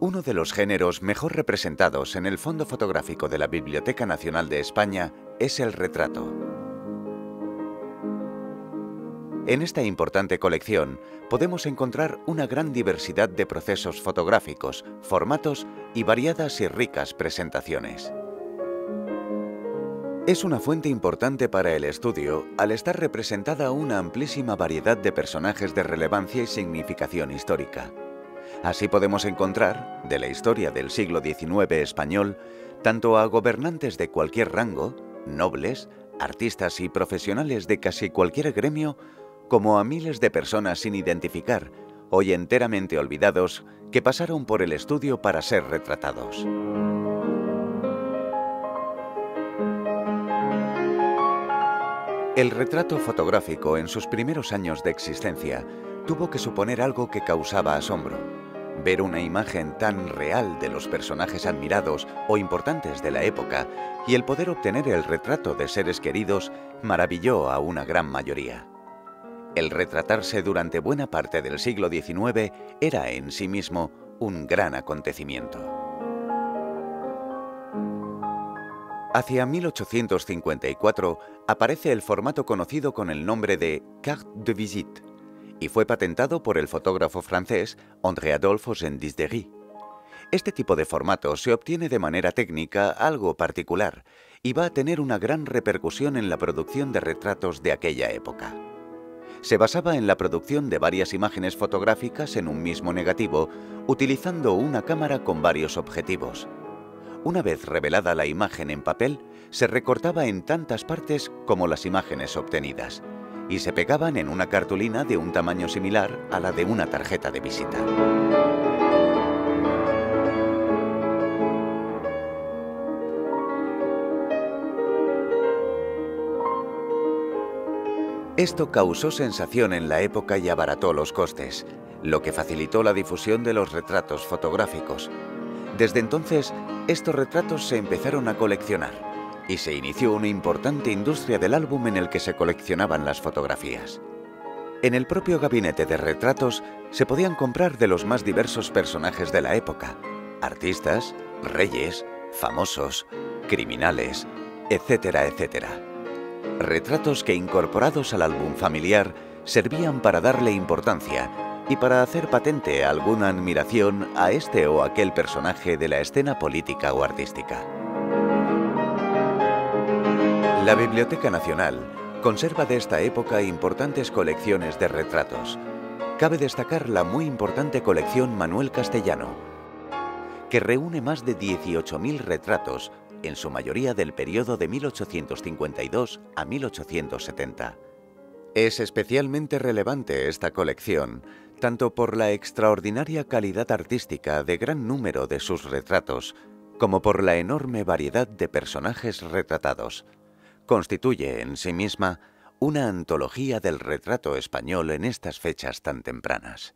Uno de los géneros mejor representados en el fondo fotográfico de la Biblioteca Nacional de España es el retrato. En esta importante colección podemos encontrar una gran diversidad de procesos fotográficos, formatos y variadas y ricas presentaciones. Es una fuente importante para el estudio al estar representada una amplísima variedad de personajes de relevancia y significación histórica. Así podemos encontrar, de la historia del siglo XIX español, tanto a gobernantes de cualquier rango, nobles, artistas y profesionales de casi cualquier gremio, como a miles de personas sin identificar, hoy enteramente olvidados, que pasaron por el estudio para ser retratados. El retrato fotográfico en sus primeros años de existencia tuvo que suponer algo que causaba asombro. Ver una imagen tan real de los personajes admirados o importantes de la época y el poder obtener el retrato de seres queridos maravilló a una gran mayoría. El retratarse durante buena parte del siglo XIX era en sí mismo un gran acontecimiento. Hacia 1854 aparece el formato conocido con el nombre de carte de visite y fue patentado por el fotógrafo francés André Adolphe Gendisdery. Este tipo de formato se obtiene de manera técnica algo particular y va a tener una gran repercusión en la producción de retratos de aquella época. Se basaba en la producción de varias imágenes fotográficas en un mismo negativo, utilizando una cámara con varios objetivos. Una vez revelada la imagen en papel, se recortaba en tantas partes como las imágenes obtenidas y se pegaban en una cartulina de un tamaño similar a la de una tarjeta de visita. Esto causó sensación en la época y abarató los costes, lo que facilitó la difusión de los retratos fotográficos, desde entonces, estos retratos se empezaron a coleccionar y se inició una importante industria del álbum en el que se coleccionaban las fotografías. En el propio gabinete de retratos se podían comprar de los más diversos personajes de la época, artistas, reyes, famosos, criminales, etcétera, etcétera. Retratos que incorporados al álbum familiar servían para darle importancia y para hacer patente alguna admiración a este o aquel personaje de la escena política o artística. La Biblioteca Nacional conserva de esta época importantes colecciones de retratos. Cabe destacar la muy importante colección Manuel Castellano, que reúne más de 18.000 retratos, en su mayoría del periodo de 1852 a 1870. Es especialmente relevante esta colección tanto por la extraordinaria calidad artística de gran número de sus retratos, como por la enorme variedad de personajes retratados. Constituye en sí misma una antología del retrato español en estas fechas tan tempranas.